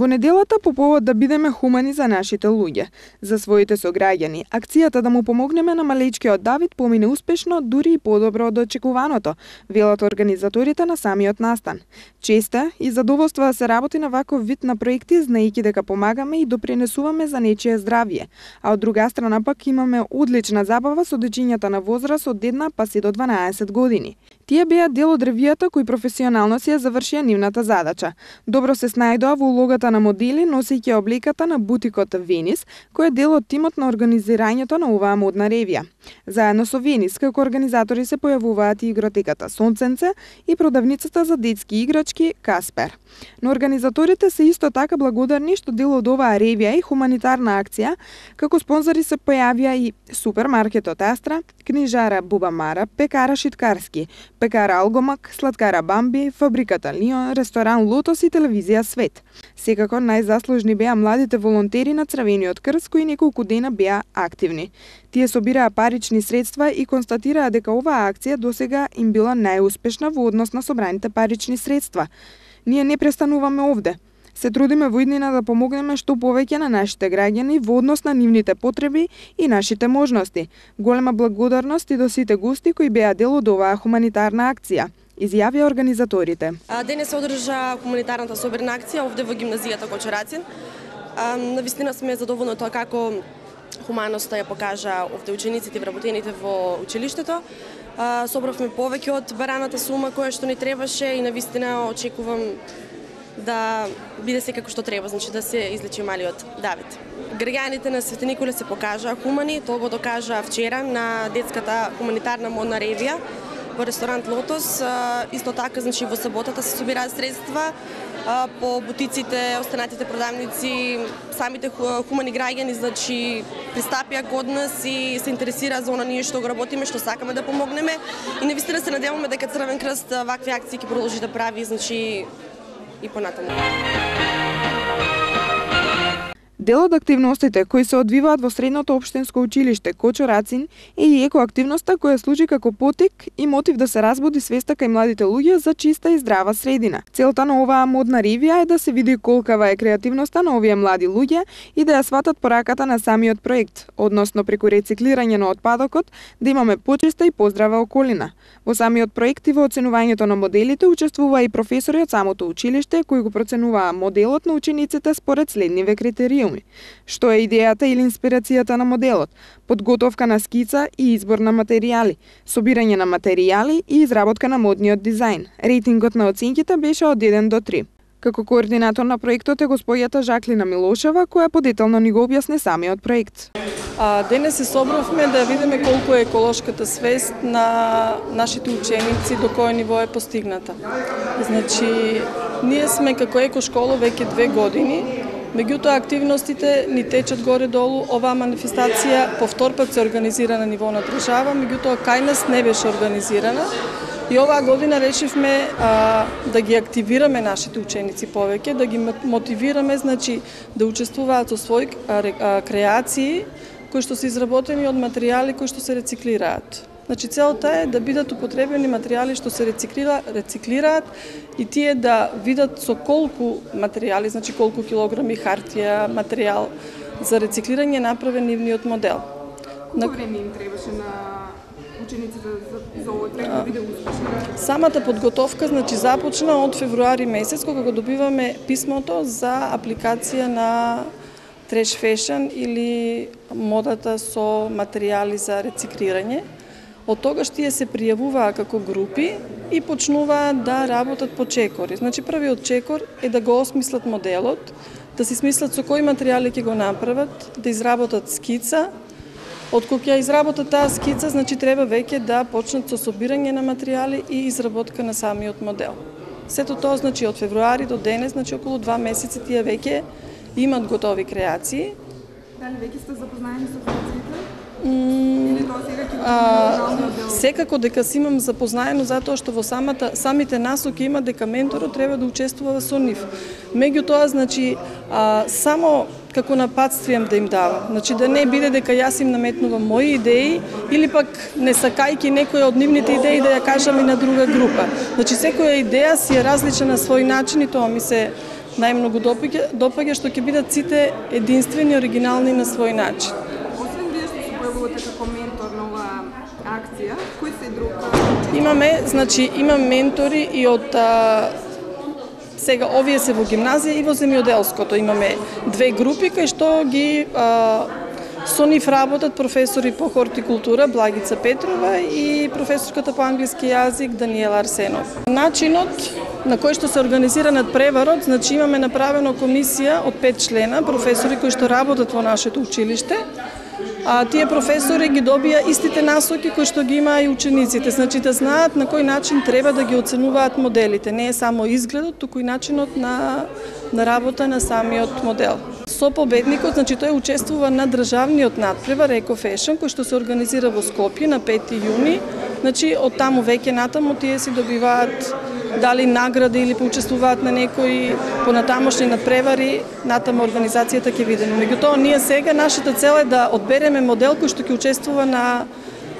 Во неделата по повод да бидеме хумани за нашите луѓе, за своите сограѓани, акцијата да му помогнеме на малечкиот Давид помине успешно, дури и подобро од очекуваното, велат организаторите на самиот настан. Честа и задоволство да се работи на ваков вид на проекти, знаејќи дека помагаме и допринесуваме за нечие здравје, а од друга страна пак имаме одлична забава со дечињата на возраст од 1 па се до 12 години. Тие беа дел од ревијата кои професионално си ја завршија нивната задача. Добро се снајдоа во улогата на модели, носејќи обликата на бутикот Венис, кој е дел од тимот на организирањето на оваа модна ревија. Заедно со Венис, како организатори се појавуваат и игротеката Сонценце и продавницата за детски играчки Каспер. Но организаторите се исто така благодарни што дел од оваа ревија и хуманитарна акција, како спонзори се појавија и супермаркетот Астра, книжара Бубамара, пекара Шиткарски, пекара Алгомак, сладкара Бамби, фабриката Лион, ресторан Лотос и телевизија Свет. Секако најзаслужни беа младите волонтери на Црвениот крст кои неколку дена беа активни. Тие собираа парични средства и констатираа дека оваа акција досега им била најуспешна во однос на собраните парични средства. Ние не престануваме овде. Се трудиме во иднина да помогнеме што повеќе на нашите граѓани во однос на нивните потреби и нашите можности. Голема благодарност и до сите гости кои беа дел од оваа хуманитарна акција изјавија организаторите. Денес се одржа хуманитарната соберна акција овде во гимназијата Кочерацин. Навистина сме задоволни тоа како хуманоста ја покажа овде учениците и вработените во училиштето. Собравме повеќе од бараната сума која што ни требаше и навистина очекувам да биде се како што треба, значи да се излечи малиот Давид. Граѓаните на Свети Николе се покажаа хумани, тоа го докажа вчера на детската хуманитарна модна ревија во ресторант Лотос. Исто така, значи во саботата се собираат средства по бутиците, останатите продавници, самите хумани граѓани, значи пристапија код нас и се интересира за она ние што го работиме, што сакаме да помогнеме и навистина да се надеваме дека Црвен крст вакви акции ќе продолжи да прави, значи и понатаму. Дел од активностите кои се одвиваат во Средното општинско училиште Кочо Рацин е и екоактивноста која служи како потик и мотив да се разбуди свеста кај младите луѓе за чиста и здрава средина. Целта на оваа модна ревија е да се види колкава е креативноста на овие млади луѓе и да ја сватат пораката на самиот проект, односно преку рециклирање на отпадокот да имаме почиста и поздрава околина. Во самиот проект и во оценувањето на моделите учествува и професори од самото училиште кои го проценуваа моделот на учениците според следниве критериуми. Што е идејата или инспирацијата на моделот? Подготовка на скица и избор на материјали, собирање на материјали и изработка на модниот дизајн. Рейтингот на оценките беше од 1 до 3. Како координатор на проектот е господјата Жаклина Милошева, која подетално ни го објасни самиот проект. А, денес се собравме да видиме колку е еколошката свест на нашите ученици, до кој ниво е постигната. Значи, ние сме како екошкола веќе две години, Меѓутоа, активностите ни течат горе-долу. Оваа манифестација повтор пат се организира на ниво на држава, меѓутоа кај нас не беше организирана. И оваа година решивме а, да ги активираме нашите ученици повеќе, да ги мотивираме, значи, да учествуваат со своји креации кои што се изработени од материјали кои што се рециклираат. Значи целта е да бидат употребени материјали што се рециклира, рециклираат и тие да видат со колку материјали, значи колку килограми хартија, материјал за рециклирање направен нивниот модел. Колку време им требаше на учениците за, за овој проект да биде? Самата подготовка значи започна од февруари месец кога го добиваме писмото за апликација на треш фешн или модата со материјали за рециклирање. Од тогаш тие се пријавуваа како групи и почнуваа да работат по чекори. Значи првиот чекор е да го осмислат моделот, да си смислат со кои материјали ќе го направат, да изработат скица, Откога ќе изработат таа скица, значи треба веќе да почнат со собирање на материјали и изработка на самиот модел. Сето тоа значи од февруари до денес, значи околу два месеци тие веќе имат готови креации. Дали веќе сте запознаени со а, секако дека си имам запознаено затоа што во самата самите насоки има дека менторот треба да учествува со нив. Меѓутоа, значи, а, само како нападствијам да им дава. Значи да не биде дека јас им наметнувам мои идеи или пак не сакајки некоја од нивните идеи да ја кажам и на друга група. Значи секоја идеја си е различна на свој начин и тоа ми се најмногу допаѓа, допаѓа што ќе бидат сите единствени, оригинални на свој начин. Освен вие што се појавувате како ментор на оваа акција, кој се друг? Имаме, значи, има ментори и од а, сега овие се во гимназија и во земјоделското. Имаме две групи кај што ги а, Со нив работат професори по хортикултура Благица Петрова и професорката по англиски јазик Даниела Арсенов. Начинот на кој што се организира над преварот, значи имаме направено комисија од пет члена, професори кои што работат во нашето училиште, а тие професори ги добија истите насоки кои што ги има и учениците, значи да знаат на кој начин треба да ги оценуваат моделите, не е само изгледот, туку и начинот на на работа на самиот модел. Со победникот, значи тој учествува на државниот надпревар Eco Fashion кој што се организира во Скопје на 5 јуни. Значи од таму веќе натаму тие си добиваат дали награди или поучествуваат на некои понатамошни надпревари, натаму организацијата ќе видиме. Меѓутоа, ние сега нашата цел е да одбереме модел кој што ќе учествува на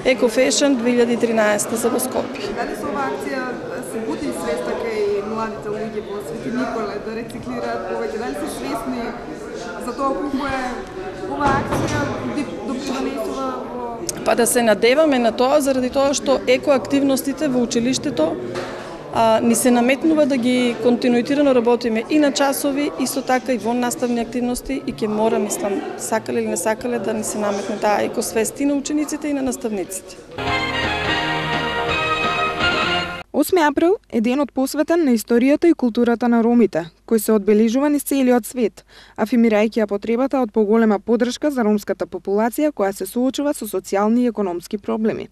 Eco Fashion 2013 за во Скопје. Дали со оваа акција се бути свеста кај младите луѓе во Свети Николе да рециклираат повеќе? Дали се свесни за тоа колку е оваа акција допринесува во Па да се надеваме на тоа заради тоа што екоактивностите во училиштето а, ни се наметнува да ги континуитирано работиме и на часови, исто така и во наставни активности и ќе мора, мислам, сакале или не сакале да ни се наметне таа екосвест и на учениците и на наставниците. 8 април е денот посветен на историјата и културата на ромите, кој се одбележува низ целиот свет, афимирајќи ја потребата од поголема подршка за ромската популација која се соочува со социјални и економски проблеми.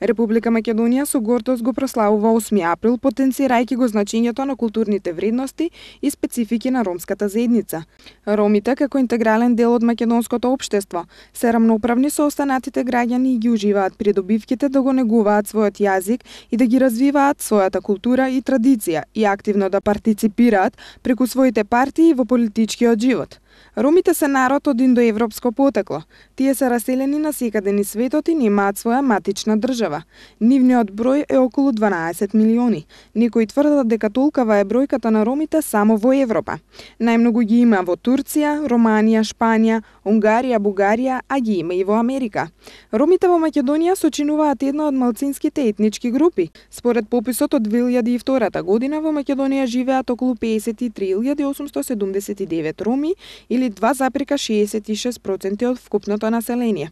Република Македонија со гордост го прославува 8 април, потенцирајќи го значењето на културните вредности и специфики на ромската заедница. Ромите, како интегрален дел од македонското општество, се рамноправни со останатите граѓани и ги уживаат придобивките да го негуваат својот јазик и да ги развиваат својата култура и традиција и активно да партиципираат преку преку своите партии во политичкиот живот. Ромите се народ од индоевропско потекло. Тие се раселени на секаде ни светот и немаат своја матична држава. Нивниот број е околу 12 милиони. Некои тврдат дека толкава е бројката на ромите само во Европа. Најмногу ги има во Турција, Романија, Шпанија, Унгарија, Бугарија, а ги има и во Америка. Ромите во Македонија сочинуваат една од малцинските етнички групи. Според пописот од 2002 година во Македонија живеат околу 53.879 роми или 2,66% од вкупното население.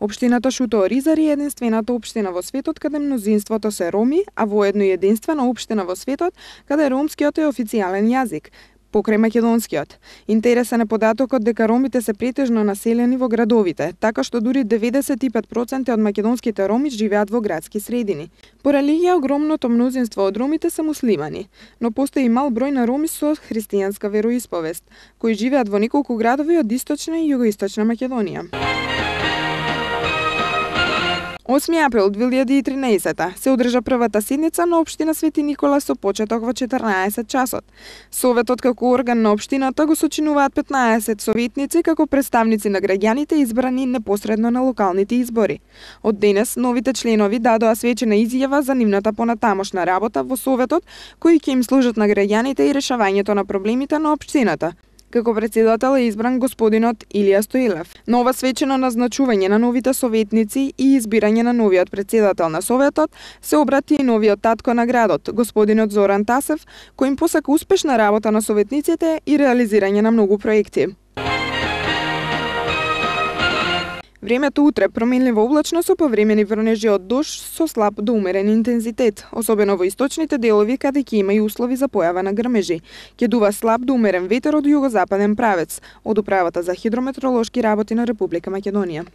Општината Шуторизари е единствената општина во светот каде мнозинството се роми, а воедно единствена општина во светот каде ромскиот е официјален јазик покрај македонскиот. Интересен е податокот дека ромите се претежно населени во градовите, така што дури 95% од македонските роми живеат во градски средини. По религија огромното мнозинство од ромите се муслимани, но постои мал број на роми со христијанска вероисповест, кои живеат во неколку градови од источна и југоисточна Македонија. 8 април 2013 се одржа првата седница на општина Свети Никола со почеток во 14 часот. Советот како орган на општината го сочинуваат 15 советници како представници на граѓаните избрани непосредно на локалните избори. Од денес новите членови дадоа свечена изјава за нивната понатамошна работа во Советот, кои ќе им служат на граѓаните и решавањето на проблемите на општината. Како председател е избран господинот Илија Стоилев. Нова свечено назначување на новите советници и избирање на новиот председател на Советот се обрати и новиот татко на градот, господинот Зоран Тасев, кој им посака успешна работа на советниците и реализирање на многу проекти. Времето утре променливо облачно со повремени врнежи од дош со слаб до умерен интензитет, особено во источните делови каде ќе има и услови за појава на грмежи. Ќе дува слаб до умерен ветер од југозападен правец, од управата за хидрометролошки работи на Република Македонија.